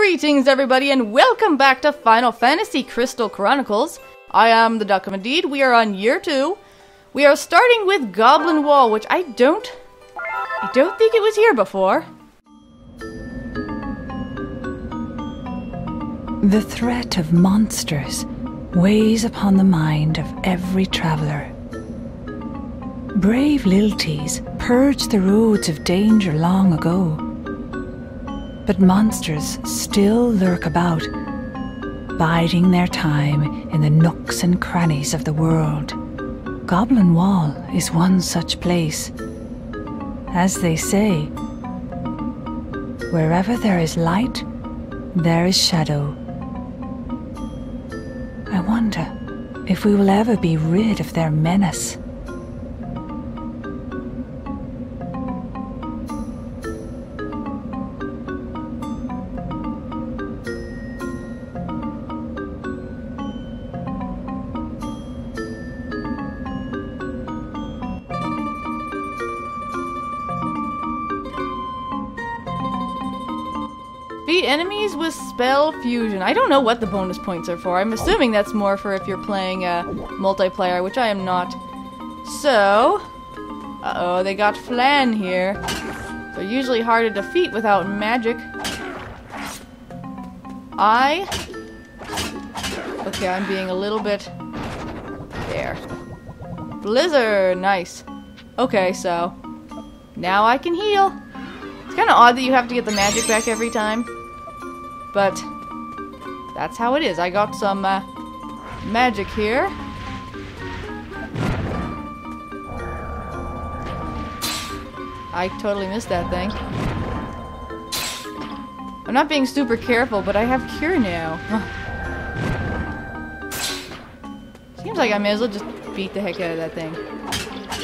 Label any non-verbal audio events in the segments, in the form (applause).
Greetings, everybody, and welcome back to Final Fantasy Crystal Chronicles. I am the Duck Indeed. We are on year two. We are starting with Goblin Wall, which I don't, I don't think it was here before. The threat of monsters weighs upon the mind of every traveller. Brave Lilties purged the roads of danger long ago. But monsters still lurk about, biding their time in the nooks and crannies of the world. Goblin Wall is one such place. As they say, wherever there is light, there is shadow. I wonder if we will ever be rid of their menace. Beat enemies with spell fusion. I don't know what the bonus points are for. I'm assuming that's more for if you're playing uh, multiplayer, which I am not. So, uh oh, they got Flan here. They're usually hard to defeat without magic. I. Okay, I'm being a little bit. There. Blizzard! Nice. Okay, so. Now I can heal. It's kind of odd that you have to get the magic back every time. But that's how it is. I got some uh, magic here. I totally missed that thing. I'm not being super careful, but I have cure now. (sighs) Seems like I may as well just beat the heck out of that thing.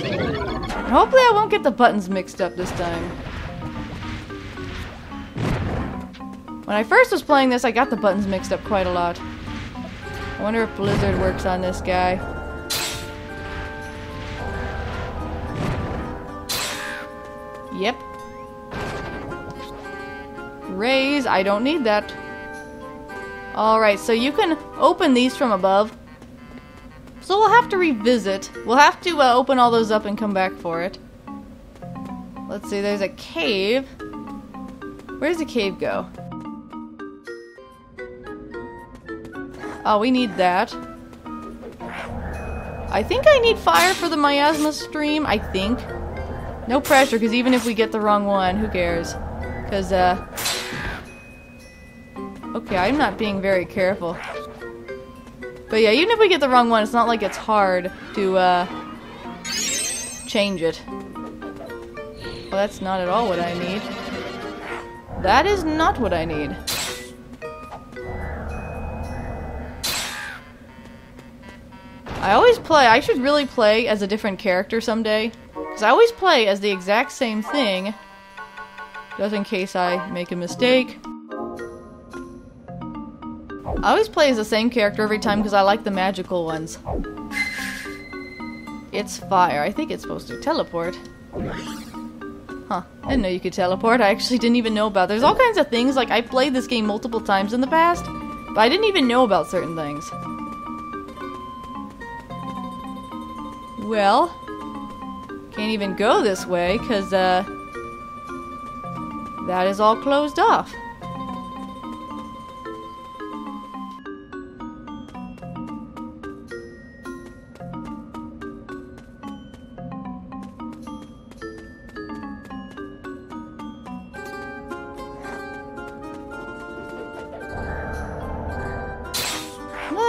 And hopefully I won't get the buttons mixed up this time. When I first was playing this, I got the buttons mixed up quite a lot. I wonder if Blizzard works on this guy. Yep. Raise, I don't need that. Alright, so you can open these from above. So we'll have to revisit. We'll have to uh, open all those up and come back for it. Let's see, there's a cave. Where does the cave go? Oh, we need that. I think I need fire for the miasma stream. I think. No pressure, because even if we get the wrong one, who cares? Because, uh... Okay, I'm not being very careful. But yeah, even if we get the wrong one, it's not like it's hard to, uh... Change it. Well, that's not at all what I need. That is not what I need. I always play, I should really play as a different character someday. Because I always play as the exact same thing. Just in case I make a mistake. I always play as the same character every time because I like the magical ones. It's fire. I think it's supposed to teleport. Huh. I didn't know you could teleport. I actually didn't even know about There's all kinds of things. Like, I played this game multiple times in the past. But I didn't even know about certain things. Well, can't even go this way because uh, that is all closed off.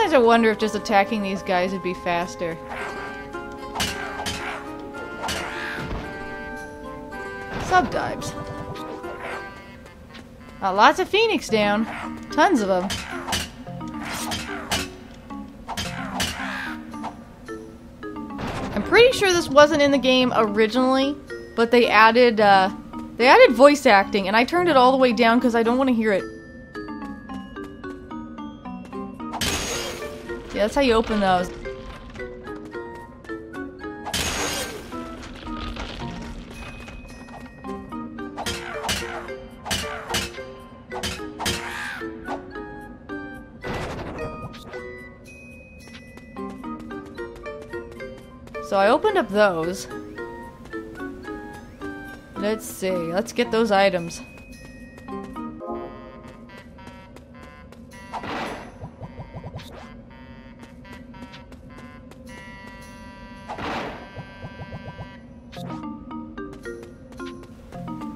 Sometimes I wonder if just attacking these guys would be faster. Subdives. Uh, lots of phoenix down. Tons of them. I'm pretty sure this wasn't in the game originally, but they added uh, they added voice acting, and I turned it all the way down because I don't want to hear it. Yeah, that's how you open those. Up those. Let's see. Let's get those items.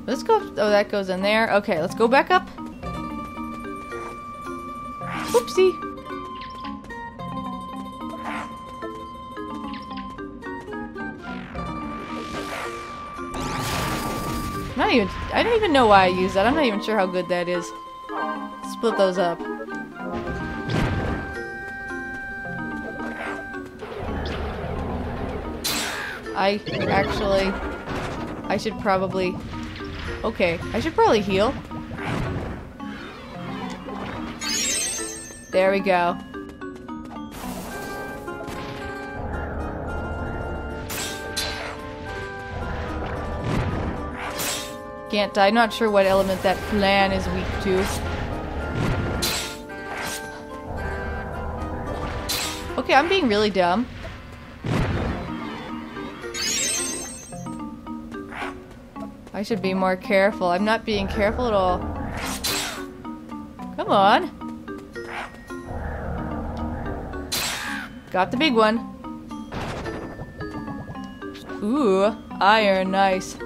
Let's go. Oh, that goes in there. Okay, let's go back up. Not even. I don't even know why I use that. I'm not even sure how good that is. Split those up. I actually. I should probably. Okay, I should probably heal. There we go. Can't die. Not sure what element that Flan is weak to. Okay, I'm being really dumb. I should be more careful. I'm not being careful at all. Come on. Got the big one. Ooh, iron, nice.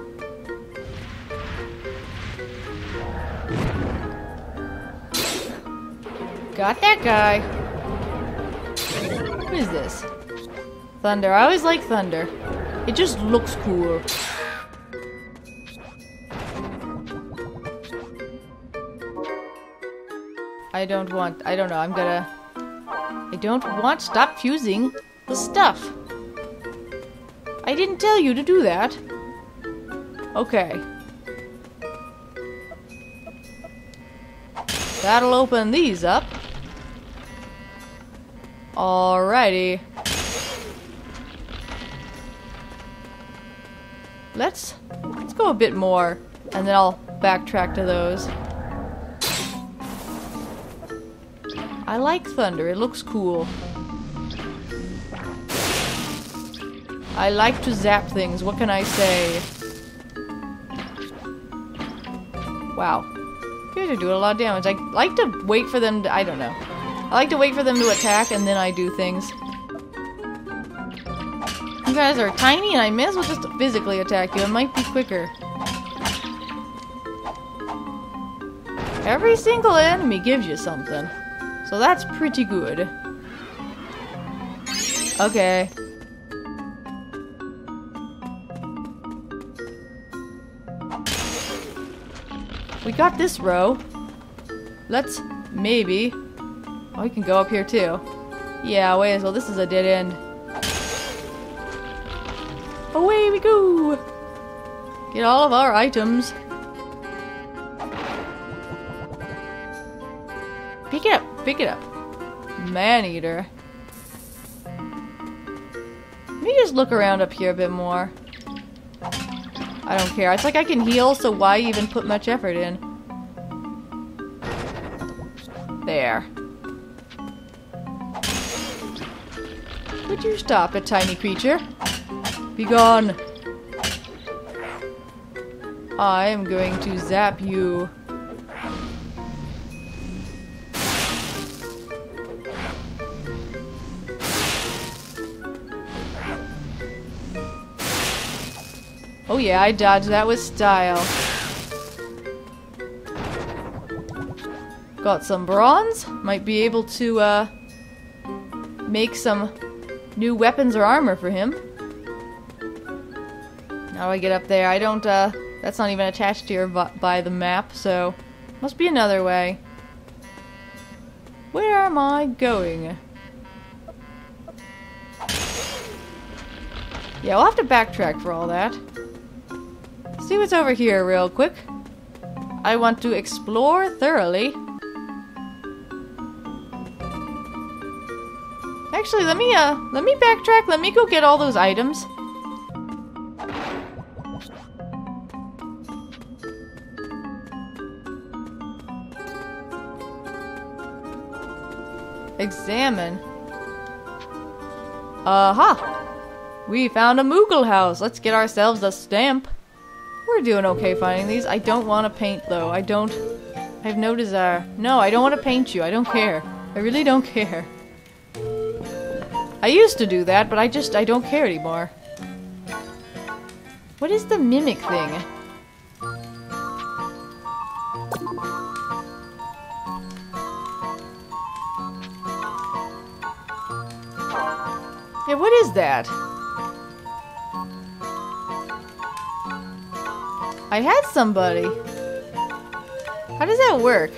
Got that guy. What is this? Thunder. I always like thunder. It just looks cool. I don't want. I don't know. I'm gonna. I don't want. Stop fusing the stuff. I didn't tell you to do that. Okay. That'll open these up. Alrighty. Let's let's go a bit more, and then I'll backtrack to those. I like thunder. It looks cool. I like to zap things. What can I say? Wow. You guys are doing a lot of damage. I like to wait for them to... I don't know. I like to wait for them to attack and then I do things. You guys are tiny and I may as well just physically attack you. It might be quicker. Every single enemy gives you something. So that's pretty good. Okay. We got this row. Let's maybe... Oh, we can go up here too. Yeah, wait as well. This is a dead end. Away we go! Get all of our items. Pick it up. Pick it up. Man-eater. Let me just look around up here a bit more. I don't care. It's like I can heal, so why even put much effort in? There. Would you stop it, tiny creature? Be gone. I am going to zap you. Oh yeah, I dodged that with style. Got some bronze. Might be able to, uh, make some new weapons or armor for him. How do I get up there? I don't, uh, that's not even attached here by the map, so must be another way. Where am I going? Yeah, we'll have to backtrack for all that. See what's over here real quick. I want to explore thoroughly. Actually, let me, uh, let me backtrack. Let me go get all those items. Examine. Aha! Uh -huh. We found a Moogle house. Let's get ourselves a stamp. We're doing okay finding these. I don't want to paint though. I don't... I have no desire. No, I don't want to paint you. I don't care. I really don't (laughs) care. I used to do that, but I just, I don't care anymore. What is the mimic thing? Yeah, what is that? I had somebody. How does that work?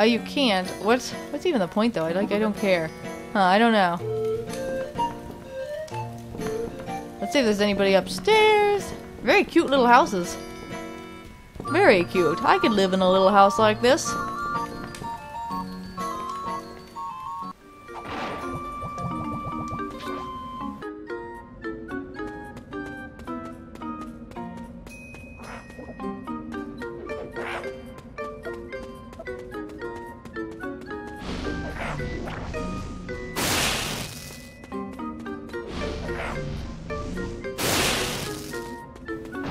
Oh, you can't. What's what's even the point though? I like I don't care. Huh, I don't know. See if there's anybody upstairs. Very cute little houses. Very cute. I could live in a little house like this.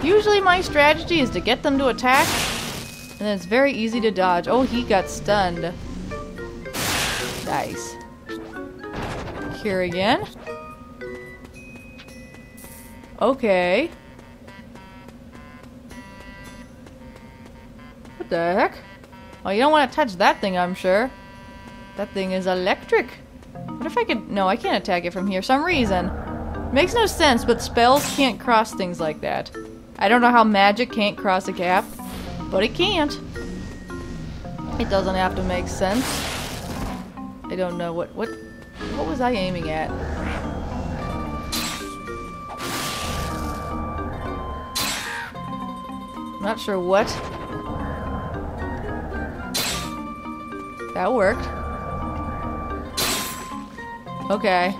Usually my strategy is to get them to attack, and then it's very easy to dodge. Oh, he got stunned. Nice. Here again. Okay. What the heck? Oh, you don't want to touch that thing, I'm sure. That thing is electric. What if I could... No, I can't attack it from here. Some reason. Makes no sense, but spells can't cross things like that. I don't know how magic can't cross a gap, but it can't. It doesn't have to make sense. I don't know what what what was I aiming at? Not sure what. That worked. Okay.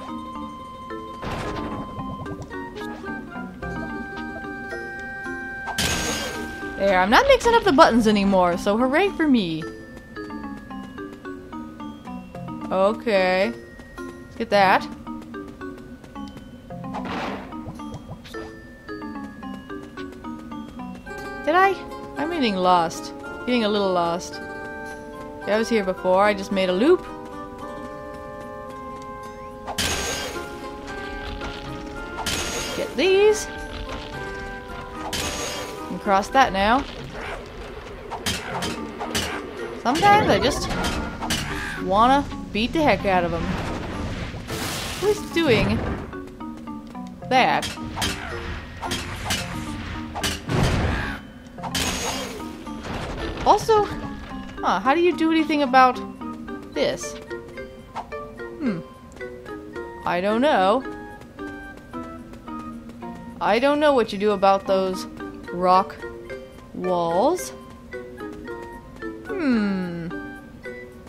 There, I'm not mixing up the buttons anymore, so hooray for me. Okay. Let's get that. Did I? I'm getting lost. Getting a little lost. Okay, I was here before, I just made a loop. Across that now. Sometimes I just wanna beat the heck out of him. Who's doing that? Also, huh, how do you do anything about this? Hmm. I don't know. I don't know what you do about those rock walls. Hmm.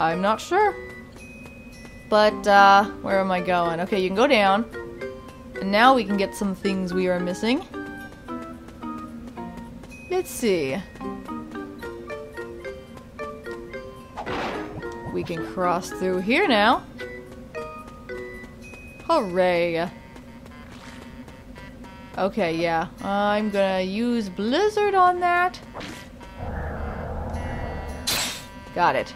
I'm not sure. But, uh, where am I going? Okay, you can go down. And now we can get some things we are missing. Let's see. We can cross through here now. Hooray. Okay, yeah. I'm gonna use Blizzard on that. Got it.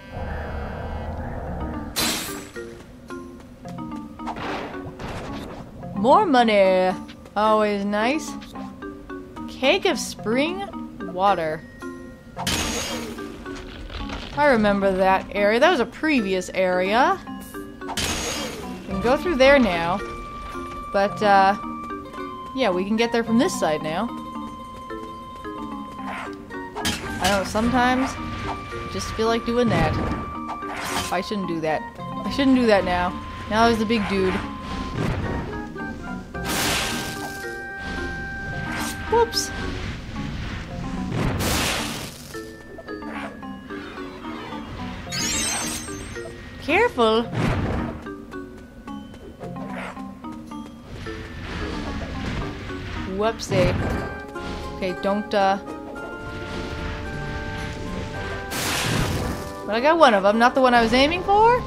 More money! Always nice. Cake of spring water. I remember that area. That was a previous area. Can go through there now. But, uh, yeah, we can get there from this side now. I know, sometimes I just feel like doing that. I shouldn't do that. I shouldn't do that now. Now there's the big dude. Okay, don't, uh... But I got one of them, not the one I was aiming for?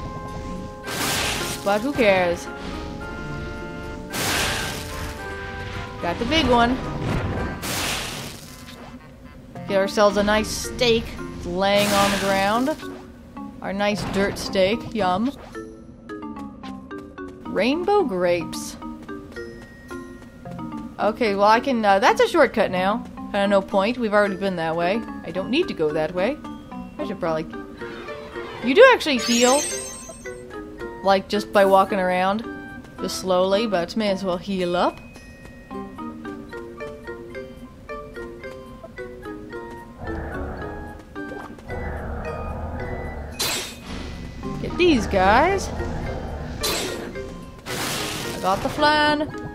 But who cares? Got the big one. Get ourselves a nice steak laying on the ground. Our nice dirt steak. Yum. Rainbow grapes. Okay, well I can, uh, that's a shortcut now. Kinda no point, we've already been that way. I don't need to go that way. I should probably... You do actually heal. Like, just by walking around. Just slowly, but may as well heal up. Get these guys. I got the flan.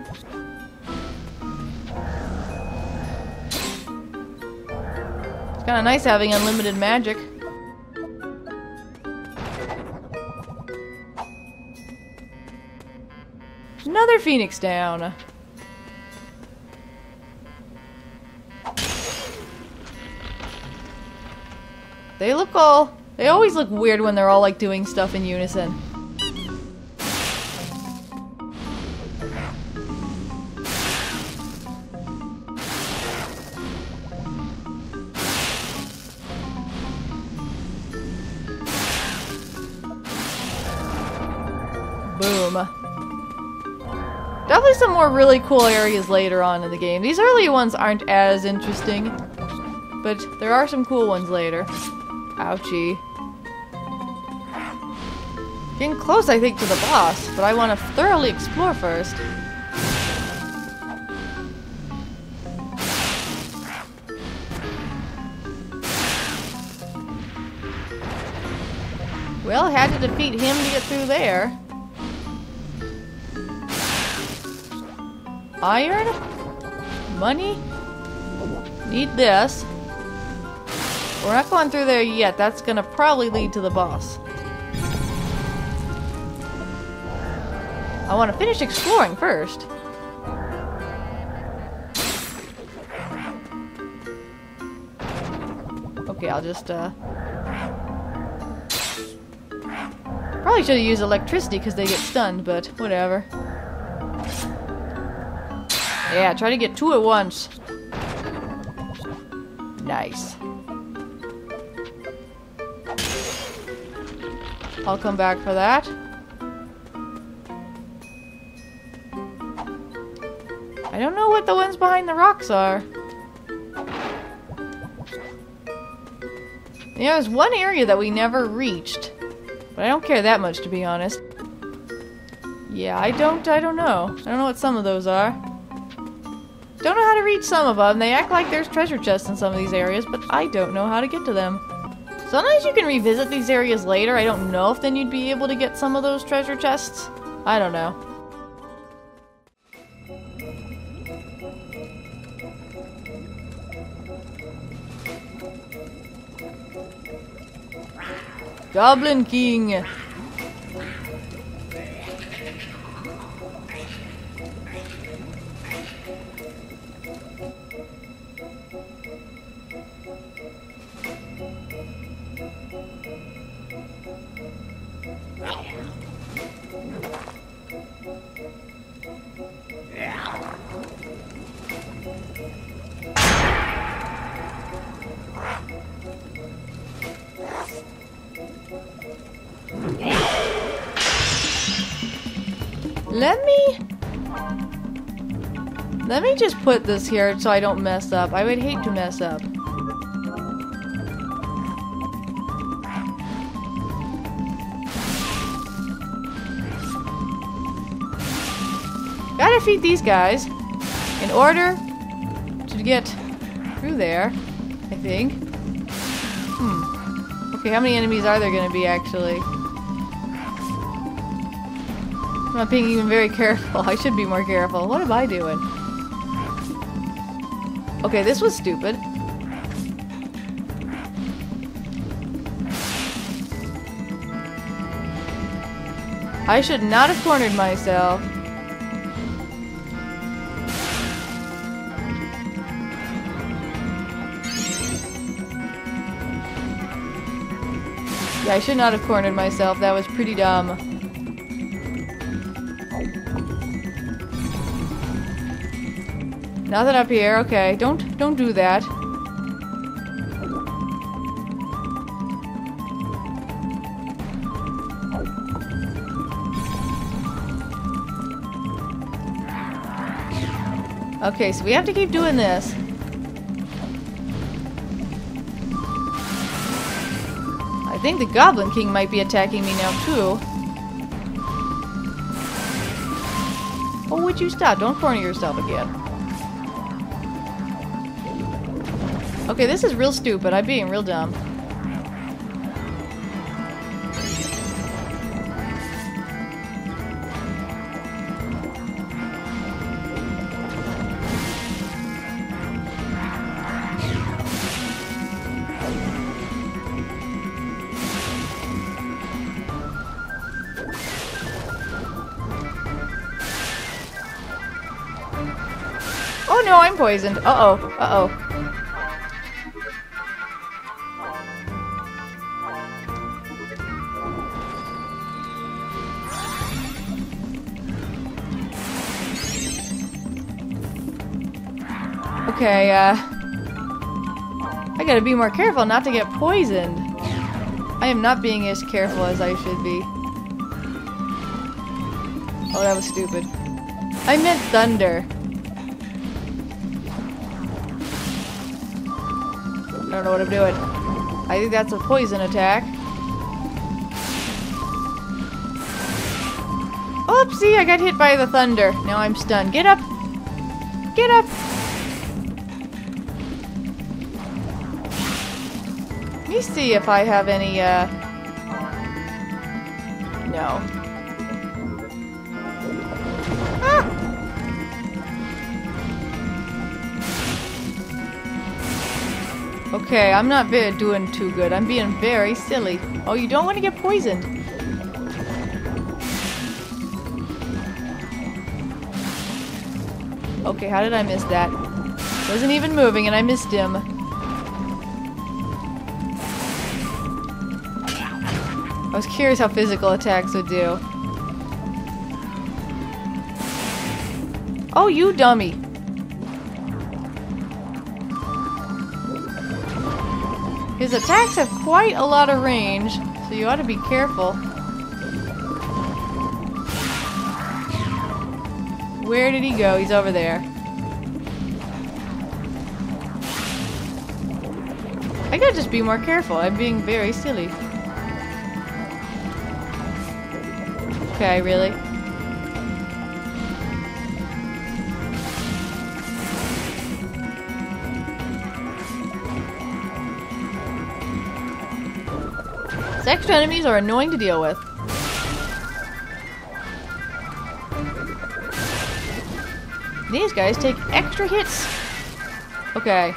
Kind of nice having unlimited magic. Another phoenix down. They look all... They always look weird when they're all like doing stuff in unison. Really cool areas later on in the game. These early ones aren't as interesting, but there are some cool ones later. Ouchie. Getting close, I think, to the boss, but I want to thoroughly explore first. Well, had to defeat him to get through there. Iron? Money? Need this. We're not going through there yet. That's gonna probably lead to the boss. I want to finish exploring first. Okay, I'll just, uh... Probably should have used electricity because they get stunned, but whatever. Yeah, try to get two at once. Nice. I'll come back for that. I don't know what the ones behind the rocks are. Yeah, there's one area that we never reached. But I don't care that much, to be honest. Yeah, I don't, I don't know. I don't know what some of those are. To reach some of them. They act like there's treasure chests in some of these areas, but I don't know how to get to them. Sometimes you can revisit these areas later. I don't know if then you'd be able to get some of those treasure chests. I don't know. Goblin King! Let me just put this here so I don't mess up. I would hate to mess up. Gotta defeat these guys in order to get through there, I think. Hmm. Okay, how many enemies are there gonna be, actually? I'm not being even very (laughs) careful. I should be more careful. What am I doing? Okay, this was stupid. I should not have cornered myself. Yeah, I should not have cornered myself. That was pretty dumb. Nothing up here. Okay, don't don't do that. Okay, so we have to keep doing this. I think the Goblin King might be attacking me now, too. Oh, would you stop? Don't corner yourself again. Okay, this is real stupid. I'm being real dumb. Oh no, I'm poisoned. Uh-oh. Uh-oh. Okay, uh... I gotta be more careful not to get poisoned. I am not being as careful as I should be. Oh, that was stupid. I meant thunder. I don't know what I'm doing. I think that's a poison attack. Oopsie, I got hit by the thunder. Now I'm stunned. Get up! Get up! Me see if I have any, uh... No. Ah! Okay, I'm not doing too good. I'm being very silly. Oh, you don't want to get poisoned. Okay, how did I miss that? Wasn't even moving and I missed him. I was curious how physical attacks would do. Oh, you dummy. His attacks have quite a lot of range, so you ought to be careful. Where did he go? He's over there. I gotta just be more careful. I'm being very silly. Okay, really? Extra enemies are annoying to deal with. These guys take extra hits. Okay.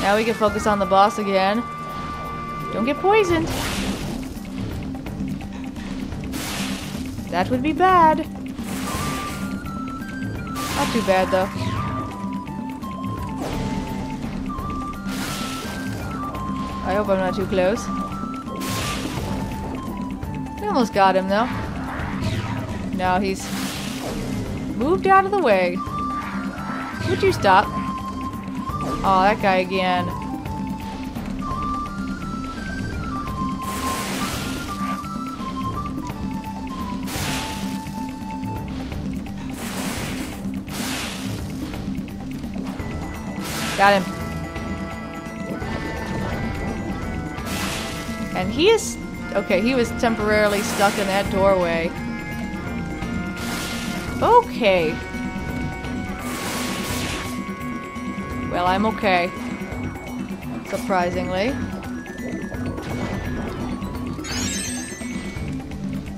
Now we can focus on the boss again. Don't get poisoned. That would be bad. Not too bad, though. I hope I'm not too close. We almost got him, though. No, he's moved out of the way. Would you stop? Oh, that guy again. Got him. And he is... Okay, he was temporarily stuck in that doorway. Okay. Well, I'm okay. Surprisingly.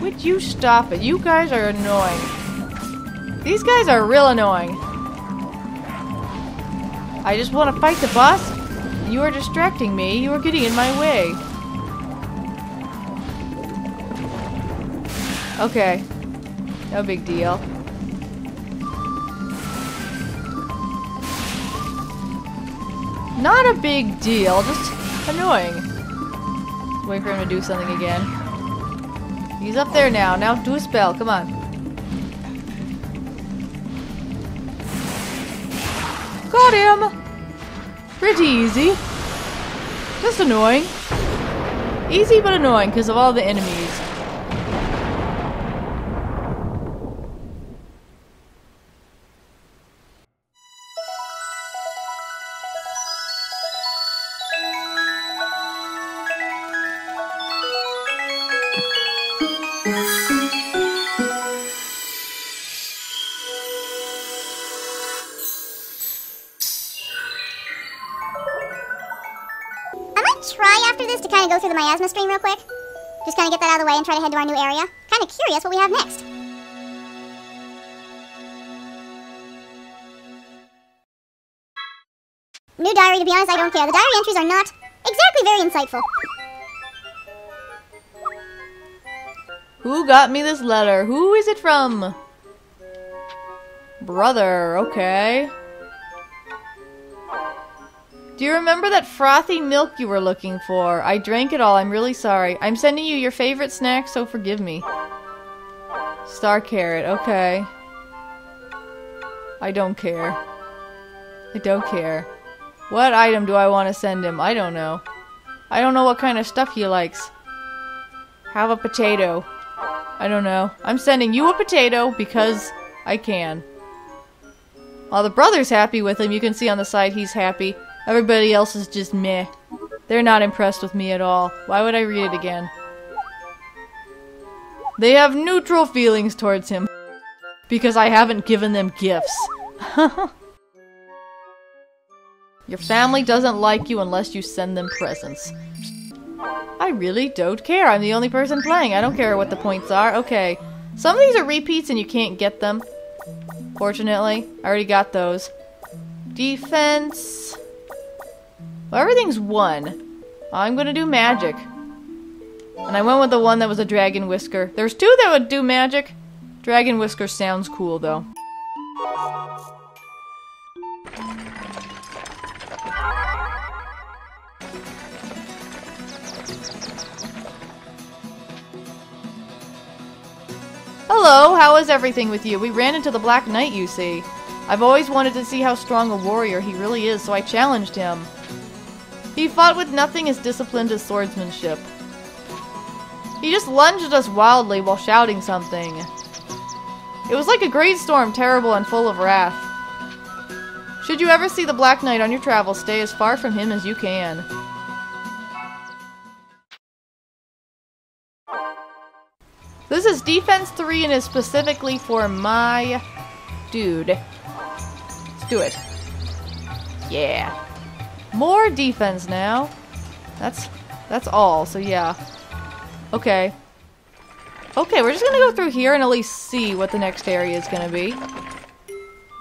Would you stop it? You guys are annoying. These guys are real annoying. I just want to fight the boss. You are distracting me. You are getting in my way. Okay. No big deal. Not a big deal, just annoying. Wait for him to do something again. He's up there now. Now do a spell. Come on. Got him! Pretty easy. Just annoying. Easy but annoying because of all the enemies. And try to head to our new area. Kind of curious what we have next. New diary, to be honest, I don't care. The diary entries are not exactly very insightful. Who got me this letter? Who is it from? Brother, okay. Do you remember that frothy milk you were looking for? I drank it all. I'm really sorry. I'm sending you your favorite snack, so forgive me. Star carrot, okay. I don't care. I don't care. What item do I want to send him? I don't know. I don't know what kind of stuff he likes. Have a potato. I don't know. I'm sending you a potato because I can. While the brother's happy with him, you can see on the side he's happy. Everybody else is just meh. They're not impressed with me at all. Why would I read it again? They have neutral feelings towards him. Because I haven't given them gifts. (laughs) Your family doesn't like you unless you send them presents. I really don't care. I'm the only person playing. I don't care what the points are. Okay. Some of these are repeats and you can't get them. Fortunately. I already got those. Defense. Well, everything's one. I'm gonna do magic. And I went with the one that was a dragon whisker. There's two that would do magic. Dragon whisker sounds cool though. Hello, how is everything with you? We ran into the Black Knight, you see. I've always wanted to see how strong a warrior he really is, so I challenged him. He fought with nothing as disciplined as swordsmanship. He just lunged at us wildly while shouting something. It was like a great storm, terrible and full of wrath. Should you ever see the Black Knight on your travels, stay as far from him as you can. This is defense 3 and is specifically for my dude. Let's do it. Yeah. More defense now. That's that's all, so yeah. Okay. Okay, we're just gonna go through here and at least see what the next area is gonna be.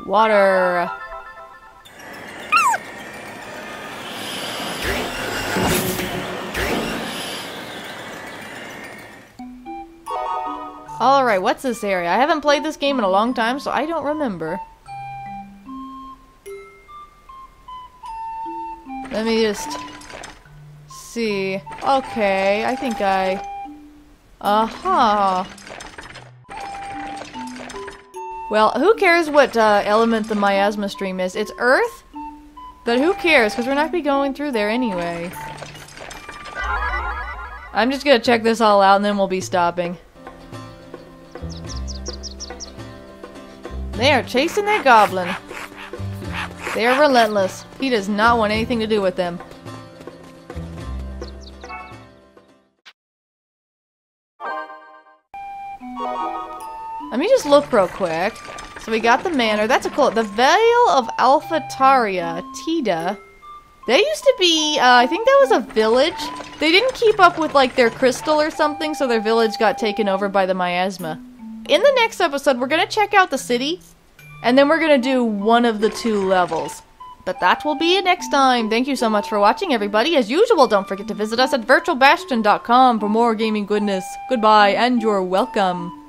Water. Alright, what's this area? I haven't played this game in a long time, so I don't remember. Let me just see. Okay, I think I... Uh-huh. Well, who cares what uh, element the miasma stream is? It's Earth? But who cares, because we're not going to be going through there anyway. I'm just gonna check this all out and then we'll be stopping. They are chasing that goblin. They are relentless. He does not want anything to do with them. Let me just look real quick. So we got the manor. That's a cool. The Vale of Alfitaria, Tida. They used to be, uh, I think that was a village. They didn't keep up with like their crystal or something, so their village got taken over by the miasma. In the next episode, we're gonna check out the city, and then we're gonna do one of the two levels. But that will be it next time. Thank you so much for watching, everybody. As usual, don't forget to visit us at virtualbastion.com for more gaming goodness. Goodbye, and you're welcome.